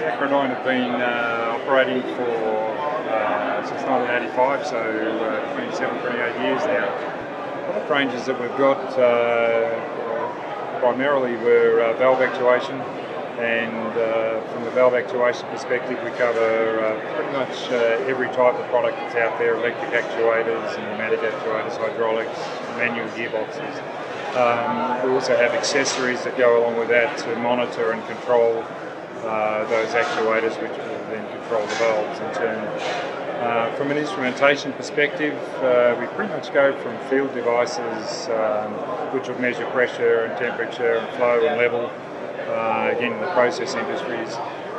Acrodyne have been uh, operating for uh, since 1985, so uh, 27, 28 years now. Product ranges that we've got uh, primarily were uh, valve actuation, and uh, from the valve actuation perspective, we cover pretty much every type of product that's out there: electric actuators, pneumatic actuators, hydraulics, manual gearboxes. Um, we also have accessories that go along with that to monitor and control uh, those actuators which will then control the valves in turn. Uh, from an instrumentation perspective, uh, we pretty much go from field devices um, which will measure pressure and temperature and flow and level, uh, again in the process industries.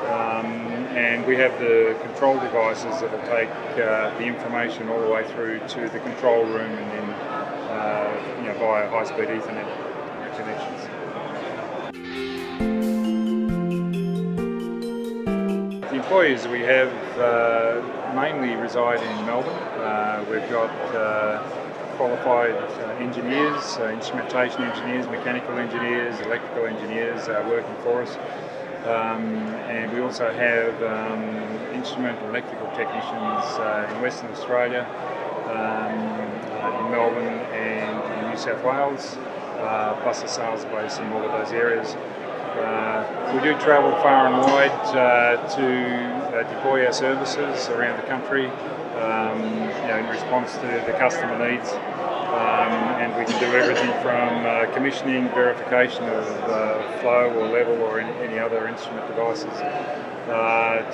Um, and we have the control devices that will take uh, the information all the way through to the control room and then you know, via high-speed Ethernet connections. Employees we have uh, mainly reside in Melbourne. Uh, we've got uh, qualified uh, engineers, uh, instrumentation engineers, mechanical engineers, electrical engineers working for us. Um, and we also have um, instrument and electrical technicians in Western Australia, um, in Melbourne and in New South Wales, plus a sales base in all of those areas. Uh, we do travel far and wide uh, to uh, deploy our services around the country um, you know, in response to the customer needs. Um, and we can do everything from uh, commissioning, verification of uh, flow or level or any, any other instrument devices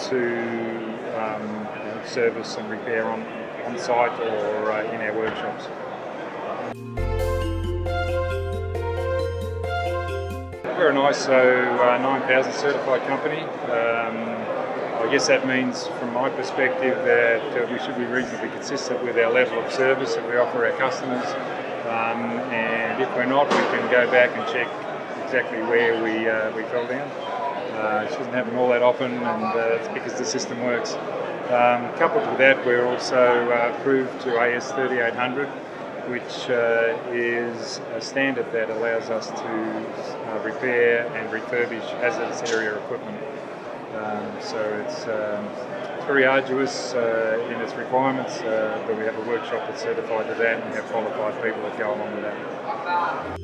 to um, service and repair on, on site or in our workshops. We're an ISO uh, 9000 certified company. Um, I guess that means, from my perspective, that uh, we should be reasonably consistent with our level of service that we offer our customers. Um, and if we're not, we can go back and check exactly where we, uh, we fell down. Uh, it shouldn't happen all that often, and uh, it's because the system works. Um, coupled with that, we're also uh, approved to AS 3800 which uh, is a standard that allows us to uh, repair and refurbish hazardous area equipment. Um, so it's, um, very arduous uh, in its requirements, uh, but we have a workshop that's certified to that and we have qualified people that go along with that.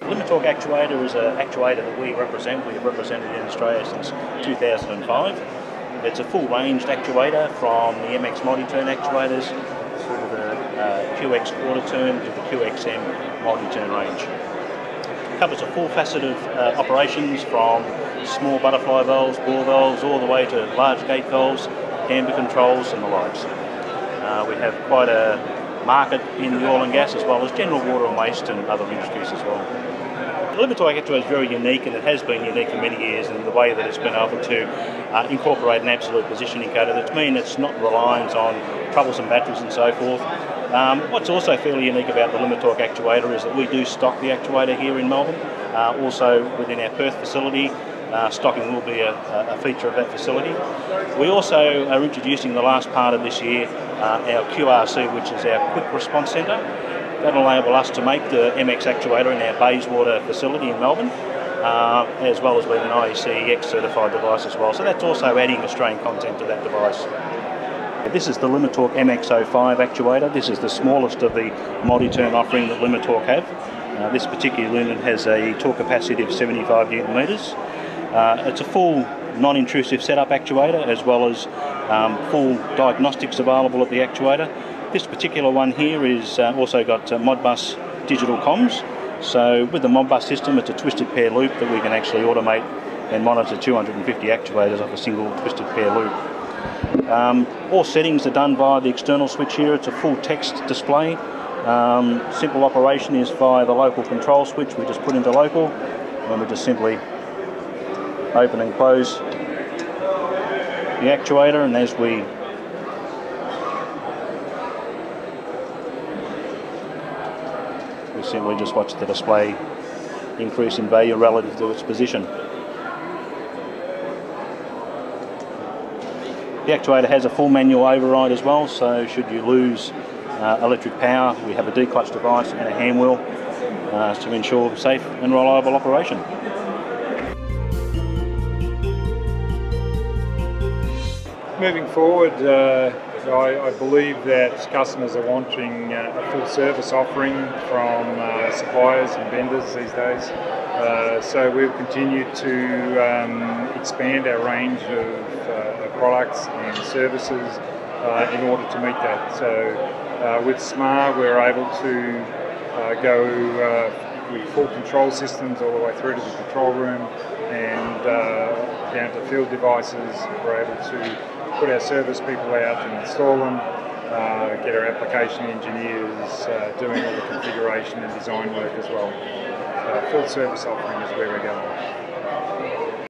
Limitorque actuator is an actuator that we represent. We have represented in Australia since 2005. It's a full ranged actuator from the MX multi-turn actuators through the uh, QX quarter turn to the QXM multi-turn range. It covers a full facet of uh, operations from small butterfly valves, bore valves, all the way to large gate valves, camber controls and the likes. Uh, we have quite a market in the oil and gas as well as general water and waste and other industries as well. Limitorque Actua is very unique and it has been unique for many years in the way that it's been able to uh, incorporate an absolute positioning coder. That's mean it's not reliant on troublesome batteries and so forth. Um, what's also fairly unique about the Limitorque actuator is that we do stock the actuator here in Melbourne. Uh, also within our Perth facility, uh, stocking will be a, a, feature of that facility. We also are introducing the last part of this year uh, our QRC, which is our Quick Response Centre. That'll enable us to make the MX actuator in our Bayswater facility in Melbourne, uh, as well as being an IEC certified device as well. So that's also adding Australian content to that device. This is the Limitorque MX05 actuator. This is the smallest of the multi-turn offering that Limitorque have. Uh, this particular unit has a torque capacity of 75 newton meters. Uh, it's a full non-intrusive setup actuator as well as um, full diagnostics available at the actuator. This particular one here is uh, also got uh, Modbus digital comms. So with the Modbus system, it's a twisted pair loop that we can actually automate and monitor 250 actuators off a single twisted pair loop. Um, all settings are done via the external switch here. It's a full text display. Um, simple operation is via the local control switch we just put into local and we just simply open and close the actuator and as we We simply just watch the display increase in value relative to its position. The actuator has a full manual override as well, so should you lose uh, electric power, we have a declutch device and a hand wheel uh, to ensure safe and reliable operation. Moving forward, uh, I, I, believe that customers are wanting uh, a full service offering from uh, suppliers and vendors these days. Uh, so we've continued to um, expand our range of uh, products and services uh, in order to meet that. So with SMAR, we're able to go with full control systems all the way through to the control room and down to field devices. We're able to put our service people out and install them, uh, get our application engineers uh, doing all the configuration and design work as well. So full service offering is where we're going.